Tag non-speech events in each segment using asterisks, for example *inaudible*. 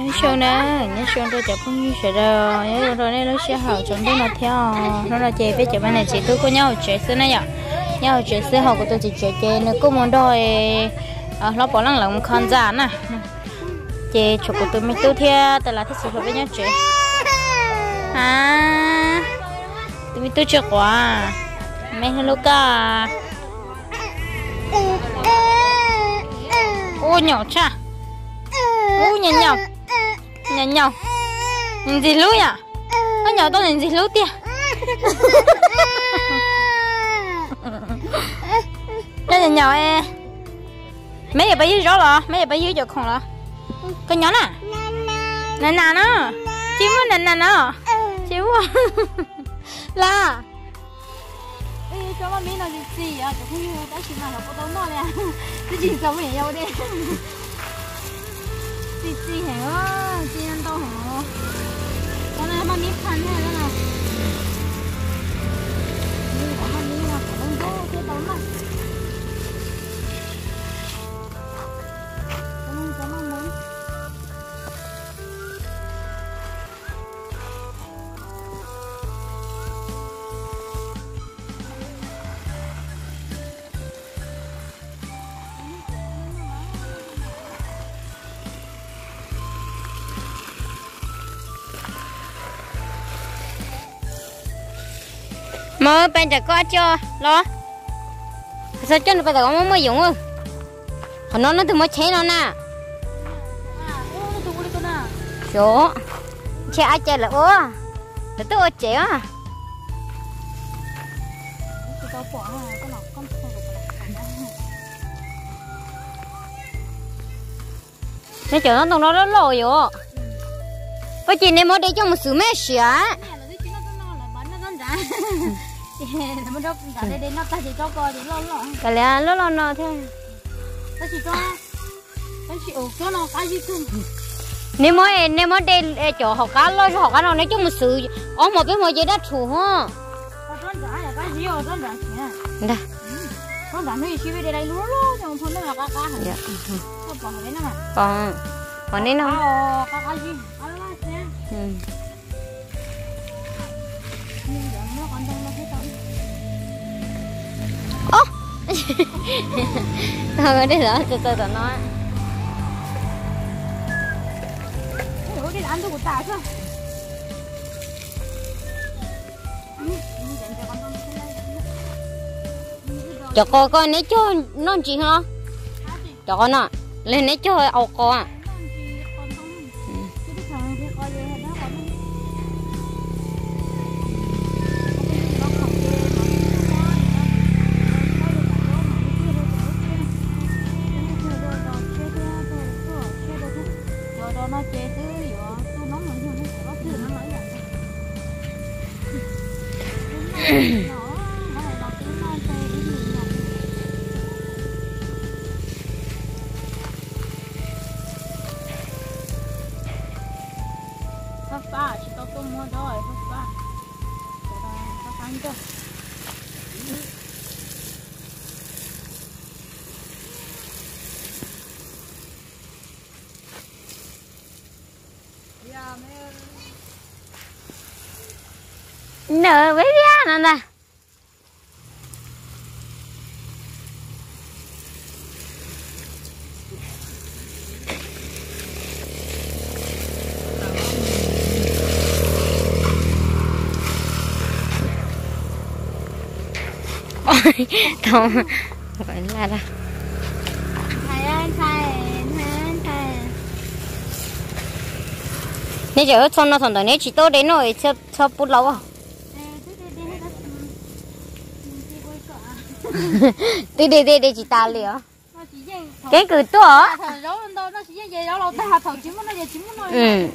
nhớ show nè nhớ show tôi chụp không như sợ đâu nhớ rồi này nó sẽ học chúng tôi nó theo. Nó là chơi với chụp bên này chị tôi có nhau chơi xưa này nhở nhau chơi xưa học của tôi chỉ chơi chơi nó cũng muốn đòi ờ, nó bỏ lăng lòng con giả nè. Chơi chụp của tôi mới tôi theo tại là thích sự với nhau chơi, à tôi mới tôi chơi quá. Mấy hello cả ô nhỏ cha. Ô nhỏ nhỏ nhỏ nhỏ. Nhìn gì lú à nó nhỏ tôi nhìn gì lú tia. Nó nhỏ nhỏ e. Mấy giờ bây giờ rõ rồi mấy giờ bây giờ cho không rồi con nhỏ nè. Nè nè nó. Chiếu muốn nè nè nó. Chiếu muốn là cho mà mình nói gì gì à, tôi không hiểu, đã chỉ là nó có tốn nó nè, cái gì sao mình yêu đi tôi. Chị hả, chị ăn đâu hả? Con này mà mình khăn này đó nào. Đi có là có đông đô, cái đó mơ bên chả có cho lo. Sao cho nó bây giờ có mơ mơ dùng không còn nó nó từ mơ chế nó nè. Chỗ. Chế ai chơi là ô là tôi ô chế á. À, nó chỗ nó tông nó rất lồi rồi với chị này mới đi cho một sự mê xỉa *laughs* Nó mới đọc cả đây đây nó ta chỉ cho coi thì lo nó nó nó thế Ta chỉ cho ta chỉ ổ cho nó cái gì không. nếu mới nếu mới đây chỗ học cá lo học cá nó nói chung một sự ở một cái một gì đó thủ ha Có đơn giản là cái gì ở đơn giản nhỉ. đây Đơn giản thì chỉ về đây luôn luôn nhưng mà nó là cá cá hả? dạ Có bỏ cái nó mà. còn còn đây nó À, cá cá gì? Cá lá nhé. Thôi đây là từ từ từ nói đi ăn tôi của ta sao? cho coi coi nếu cho nó chị hả? Cho con nè lên nếu cho ao con à phát phá chỉ có tôi mua đó rồi phát phá nở với bia nè nè ôi *laughs* không gọi là đâu nếu giờ cho nó thằng đó nếu chỉ tôi đến rồi cho cho bút lâu à? *laughs* Đi đi đi đi chị ta liền cái cười to thằng giấu lên đâu nó chỉ về đó lâu ta thằng chỉ muốn nó về chỉ muốn nó ừ.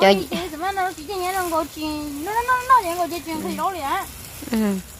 Trời. 怎么 nó chỉ về nó ngồi chuyện nó nó nó về ngồi chuyện thì đó liền ừ. cho tao coi mà đi giá lọ trời ơi tao coi cho coi giúp coi cho cái bơ nó là cũng tổ rồi ừ cái người ta nó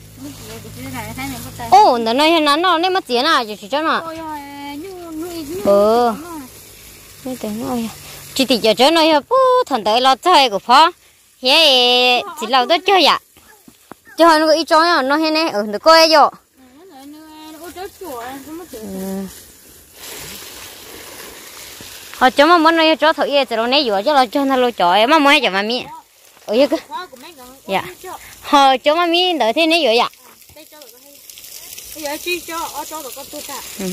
ô nó nói nó nó nên mất tiền à chỉ cho nó ôi ôi như như như Ừ. nên tiền nó chỉ thì giờ cho nó bố thằng tới lo chơi của phó thế chỉ lâu đó chơi à cho nó ít cho nó thế này ừ nó coi Ừ. họ cho mà muốn nói cho thổi ye rồi này vừa cho nó cho nó lo chọi. Mà muốn cho mà mi ở cái Dạ. họ cho. Mà mi đợi thế này vừa dạ bây giờ chi cho ở chỗ được có tôi cả. Ừ.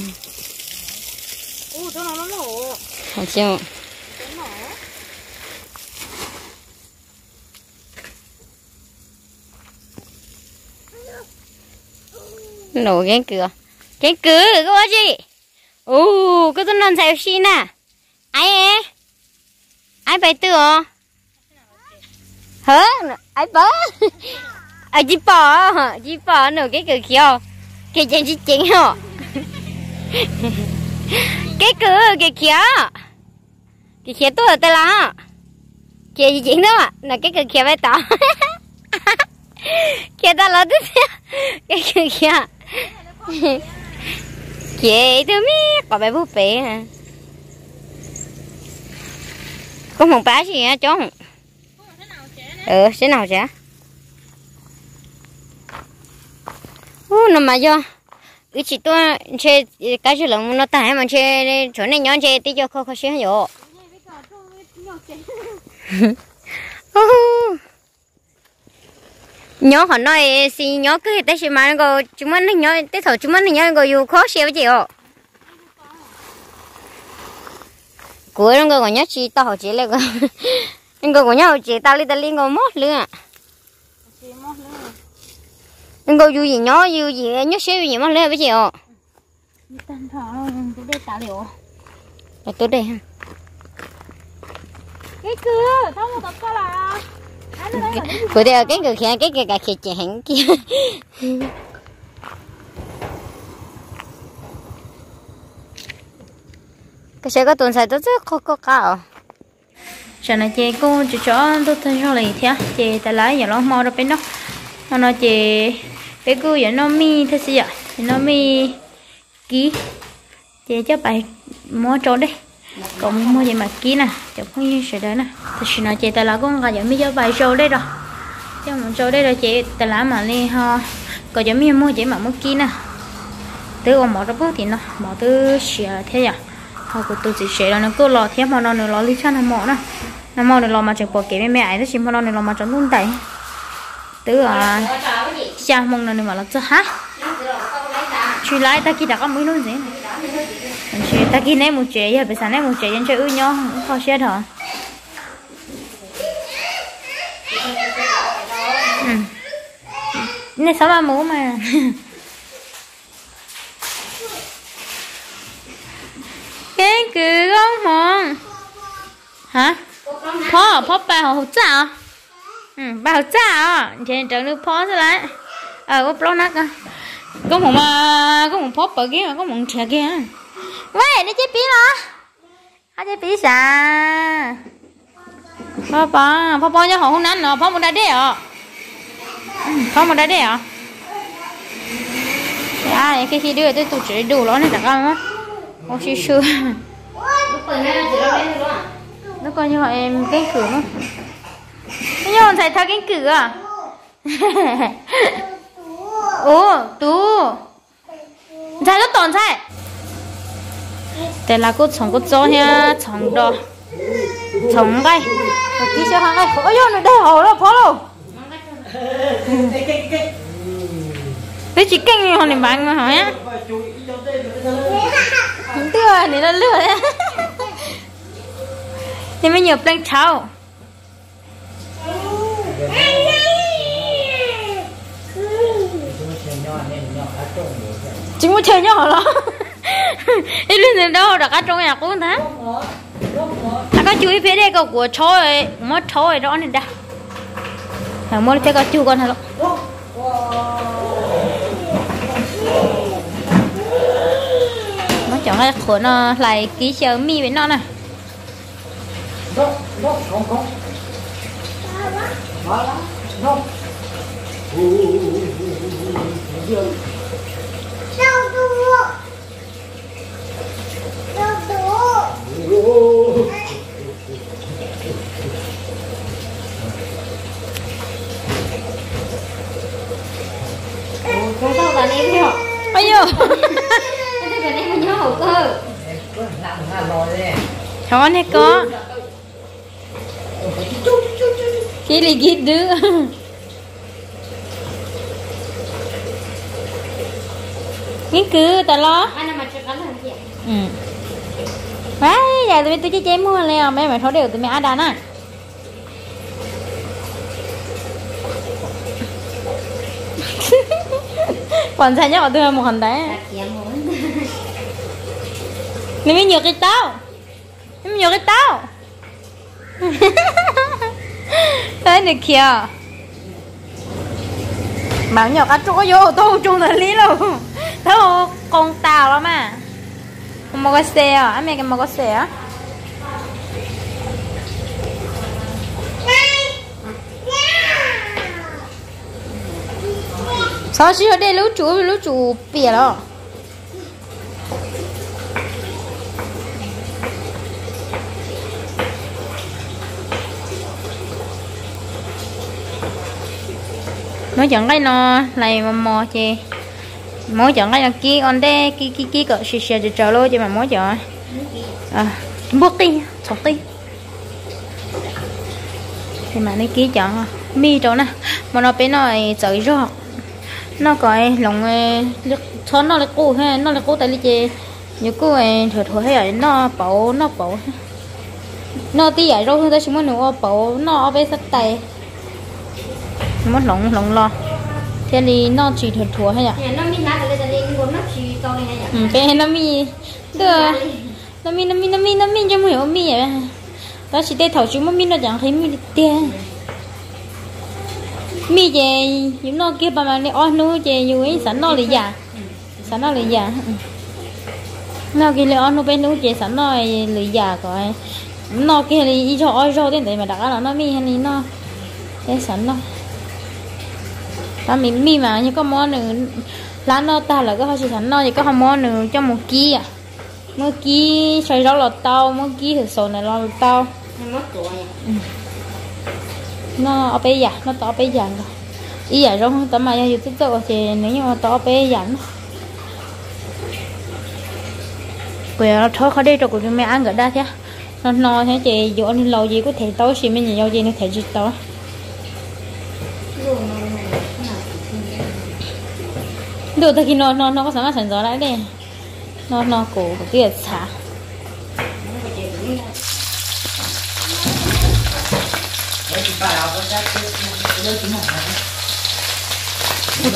Ô chỗ nào nó nổ. Họ chịu nổ. Cái cửa. Cái cửa cái gì? Ồ cái tên non sao xin à ai ai phải tự hả hả? Ai bớ? Ai chỉ bỏ chỉ bỏ nửa cái cửa kia cái chân chỉ chính hả? Cái cửa cái kia *laughs* cái kia tôi ở đây là cái gì chính đó là cái cửa kia phải tao kia ta là tôi cái cửa kia kia tôi mi có bé búp bê hả? Có một bá gì á chó? Ừ thế nào chả ô nó mà do cái chỉ tôi chơi cái chuyện là nó tải mà chơi chỗ này nhón chơi tí cho khó khó xíu rồi nhớ họ nói xí nhớ cứ tới xí mà nó chúng mình nhớ tới thầu chúng mình nhớ nó yêu khó xíu chị ạ cuối nó còn nhớ chi tao chỉ là cái nó còn nhớ chỉ tao đi tao đi ngồi mót luôn à. Nó còn yêu gì nhớ yêu gì nhớ xíu gì mót luôn bây giờ tan thọ cái đây tạo liệu. Là tôi đây ha. Cái cửa tao một tập ca là của đây cái người kia cái cái cái kia chỉ hành kia. Cái xe có tuần sai tôi rất khó có cao cho này chị cô chỉ cho tôi thân cho lại thế chị ta lái giờ nó mò ra bên đó. Nó nói chị bé cô giờ nó mi thế gì ạ? Thì nó mi ký. Chị cho bài mua cho đây còn mua gì mà ký nè. Chẳng không như sẽ đấy nè. Thì sự nói chị ta là con gà giờ mi cho bài show đây rồi. Cho một show đây rồi chị ta lá mà đi ho, còn giờ mi mua chị mà mua ký nè. Từ còn bỏ ra bước thì nó bỏ từ xìa thế à họ của tôi chỉ xìa là nó cứ lò thế mà nó nữa lò lý cho nó mỏ nè nó mau được lo mà chẳng bỏ kế mẹ ấy ấy chỉ mà nó nữa lò mà chẳng luôn đấy tứ à cha mong nó này mà nó cho hả? Chui lại ta kia đã có mấy luôn gì chị ta kia này một chế giờ bây giờ này một chế nhân chơi ư nhau không khó chết hả? Ừ. Nên sao mà mũ mà? *laughs* Cái cứ không hả? Phó phó họ hậu trả ừ bà hậu trả trên trận nước phó sẽ lại. Ờ có plon nát có một mà có một phó bờ kia có một trẻ vậy chơi hả chơi phó không phó đá phó đá à khi đưa tôi nó coi như họ em cánh cửa không nó như họ thầy thao cánh cửa à? *laughs* Ồ tú. Thầy rất tổn thầy. Đây là cô chồng cô cho nha chồng đó chồng cái tí cho hàng này ôi nó đây hổ nó phó luôn *laughs* thế chỉ kinh như họ này bán mà hả? á. Tiêu này nó lừa đấy. Thì mới nhiều plan cháu. Chúng muốn chơi nhỏ lắm. *laughs* Ý lên đến đâu đã cắt trong nhà cũng thế. À có chú ý phía đây có của chó ấy. Mất chó ấy đó nên đã. Thằng mất thấy có chú con hả nó chọn cái khổ nó lại ký chờ mi với nó No, không có. Ba lá. No. Dương. Sao tu? Sao tu? Con sao bạn em nhỉ? Bao nhiêu? *laughs* Con sao bạn em bao nhiêu cơ? Làm hà lò đấy. Chó này có. Kili gitu. Nghiên cứu ta lo. Anh mà chưa cắn làm gì Ừ. Đấy, giờ tụi tôi chơi chơi mua lên Mấy mày thấu đều tụi mày ăn đàn à *laughs* Còn sao nhớ tôi một hình đấy Mày mới nhược cái tao. Mới nhược cái tao *laughs* thế này kìa Bảo nhược ăn chỗ vô tô chung là lý đâu Thấy không? Con tàu lắm à không có xe à? Anh mẹ cái có xe á Sao chưa ở đây, lũ chủ lũ chủ bịa rồi mỗi chọn cái nó này mà mò chị mỗi chọn cái là kia on đây kia kia kia cỡ xì xì chờ luôn chứ mà mỗi chọn à bước đi chọn đi. Thì mà lấy kia chọn à. mi chỗ nè mà nó bên nó chở rõ nó coi lòng ờ, cho nó là cô ha, nó là cô tại lý chị nhiều cô ấy ờ, thừa thừa hay nó bảo nó bảo. Nó tí giải rồi hơn ta chỉ muốn nữa bảo nó ở bên tay mất lòng lòng lo. Thế thì nó chỉ thừa thừa hay à nó mình này nó này ừ bên nó mi được nó mi nó mi nó mi nó mi cho hiểu mi vậy đó chỉ để thầu chúng mà mi nó chẳng thấy mi tiền mi về những nó kia bà mà đi oi nu về nhiều ấy sẵn nó liền già sẵn nó già nó kia liền oi nu bên nu về sẵn nó già rồi nó kia thì cho oi rồi đến để mà đặt là nó mi hay nó để sẵn nó ta mình mi mà, như có món nữa, lá nó ta là có hơi sẵn nó thì có không món nữa, cho một kia à. Một kia xoay rau lọt tàu một kia thịt sầu này lọt tàu. Nó ở bây giờ nó to bây giờ rồi ý giờ rong tao mà giờ tiếp tục thì nếu như mà to bây giờ nó thôi khỏi đi rồi của mẹ ăn ở đây thế. Nó no thế, chị dù anh lâu gì có thể tối xí mình nhiều gì nó thể chỉ tối. Được thì nó nó nó có sáng sản gió lại đây nó nó cổ của kia xả.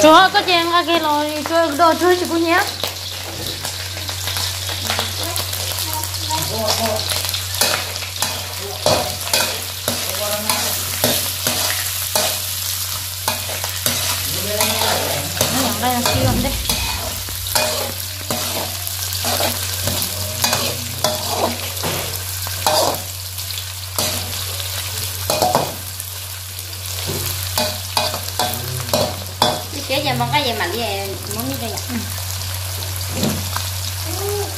Cho có chèn ra cái lò cho đồ chơi chị cô nhé nó nhận đây là siêu đấy cái mà về muốn đi đây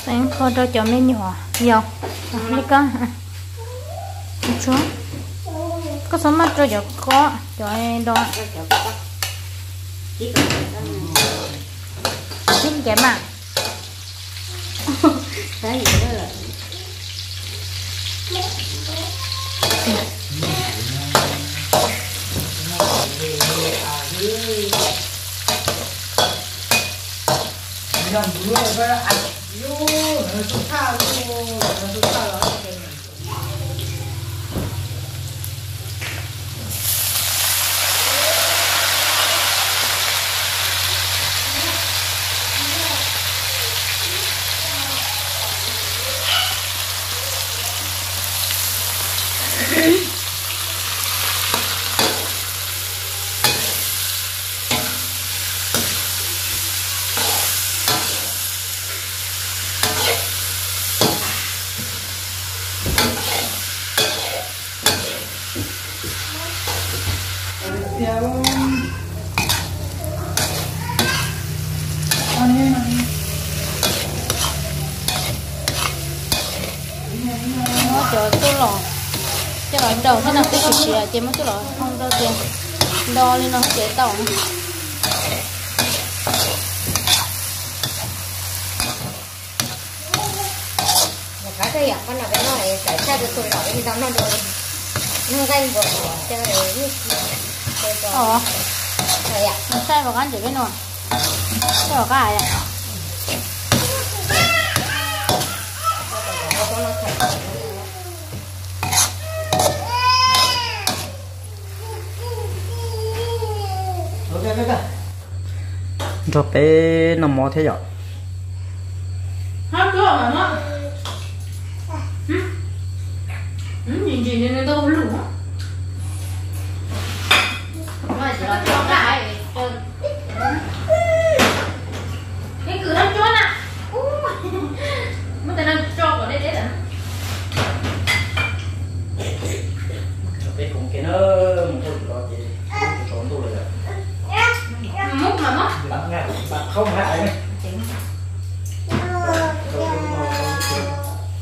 Em kho cho chồng lên nhỏ đi con một số có số mắt cho cho có. Cho em đó. Xin kém à cái *laughs* gì đó là 看，你们这边，哎呦，那是看路，那是看了。tiền mất chút rồi. Không đo tiền. Đo lên nó dễ tàu nữa. cái cái giặc à? con nào cái nó này? Cái xe được tôi đỏ cái dám nó được nó ganh vừa chơi rồi ờ. Cái giặc xe vào ăn chỉ cái nồi xe vào cái này cho bé nó mò thế rồi nó? Ừ. Ừ, nhìn chị nên đâu lủ. mà chỉ là cho cái Cái cửa nó chốt à. Mất tên nó cho vào đây đấy là. cho bé cũng cái nó một thôi đó chị trốn tôi rồi Múc mà múc. bạn ngại bạn không hại này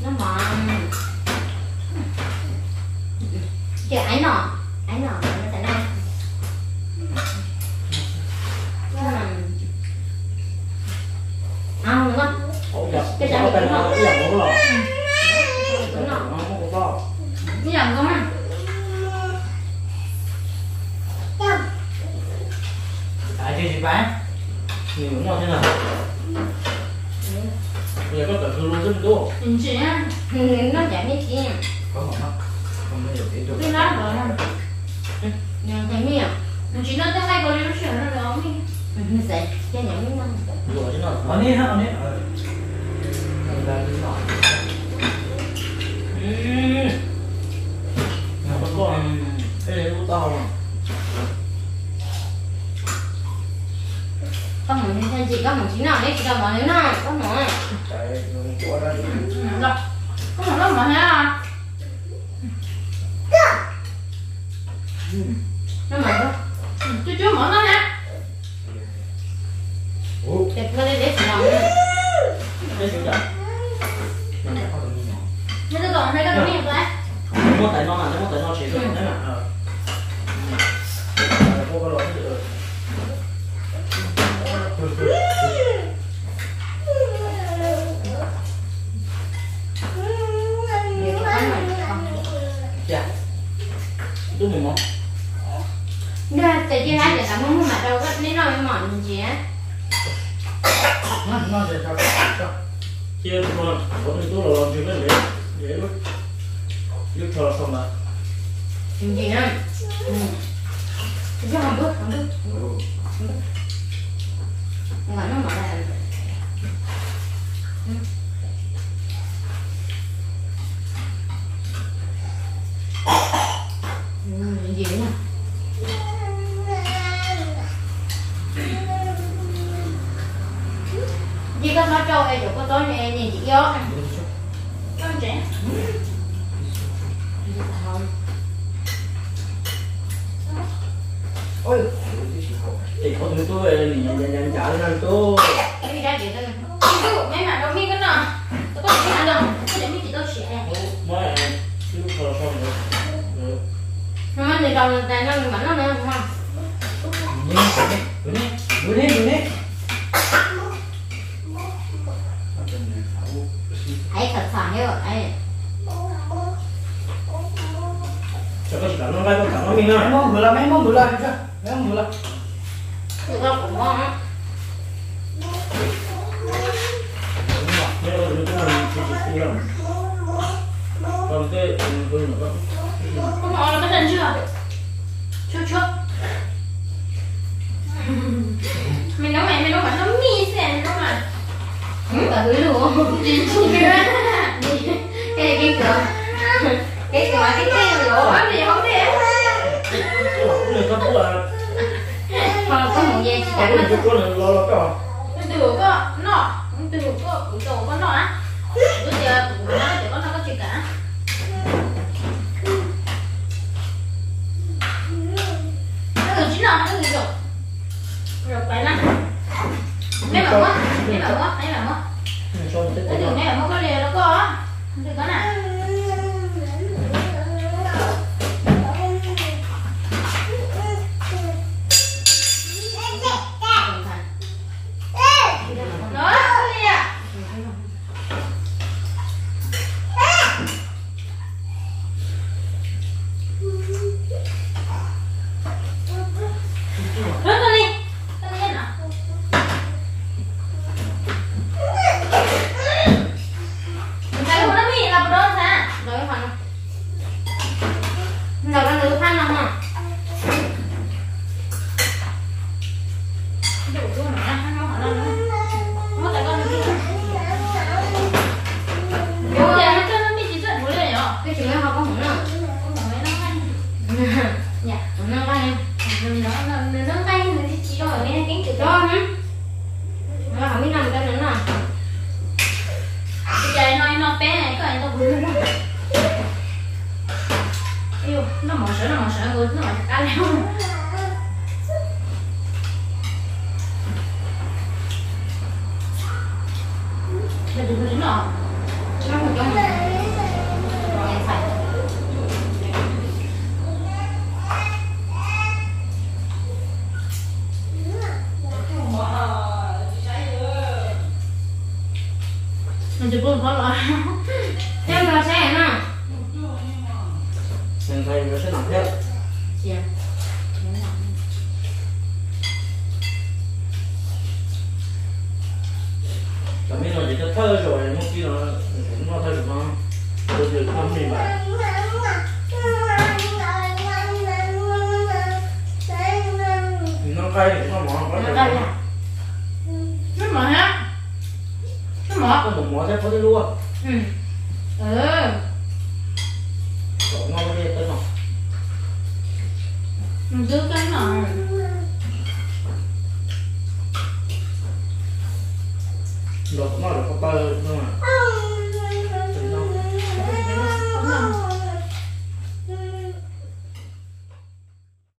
nó mòn chờ ấy nọ ấy nọ nó sẽ này ăn đúng không cái cháu cái nó cái dạng nó lò đúng nó không không có to Như làm không á? tại chơi gì bán nhiều đúng không thế nào bây giờ có cả thư luôn rất 多 Nhìn chị á. nó chả biết gì có một mắt không có nhiều cái chỗ Cái lá rồi nhưng thấy miệng Chị nói tới hai con đi nó chuyển nó đó mi. nó sẽ cho những miếng ăn rồi chứ nào ở đây ha ở đây. Ở đây đi nào ừm nó có cái này nó to mà có một nhân chị các món chín nào đấy chị đâu mà nếu nào các món này Rồi. Mà thế à? nó mà có Chú chú mở nó nè. đẹp nó đấy để chị làm cái gì vậy nó phải không được nhỏ Bây giờ còn hai cái miệng đấy. nó tại nó là nó tại nó chỉ được đấy mà ờ cô có lỗi được nhiều cái mà không dạ đúng rồi không Nè, tại vì hai để tao muốn mà đâu có nên nói với mọi người gì á nó nó sẽ sao sao chia con có thể tôi là làm chuyện đấy để để lúc lúc thở xong là Chuyện gì á Ừ Chứ không bước, không bước Nhưng mà nó mở ra rồi Ừ, gì nữa Chị có nói nhìn vô Con trẻ. Không ôi thì có thứ tôi là nhìn nhận nhận trả lên tôi Đi ra chị tôi Chị cứ mấy mà đâu mi cái nào. Tôi có thể ăn đâu. Có thể mi chỉ đâu trẻ. mới thở xong rồi rồi Nhưng mà người đầu là nó mà nó nữa không nhìn Hãy thật vai có cả nó mình nấu mẹ mình nấu mà *laughs* nó mi xè nó mà. Không hứa luôn Cái này cái cửa Cái cửa cái cái rồi gì không thế? cái con có một dây chỉ cái này lo lo cái Từ có nọ. Từ có từ từ có nọ á. Bây giờ tụi nó chỉ có nó có chuyện cả. Nó được chín nó được rồi. Rồi phải lắm. Mấy bạn quá, quá. cho nó Cái cái đường này mà có lìa nó có được có nè. Ơn là chỉ có thơ rồi Một khi nó cũng nó thơ được nó Tôi được không mình mà Nó cay thì nó mỏ có Nó thể đây à? Nó mở ha? Nó mở? Có một mỏ thế có thể luôn Ừ. Ừ. Cậu ngon cái gì tới nó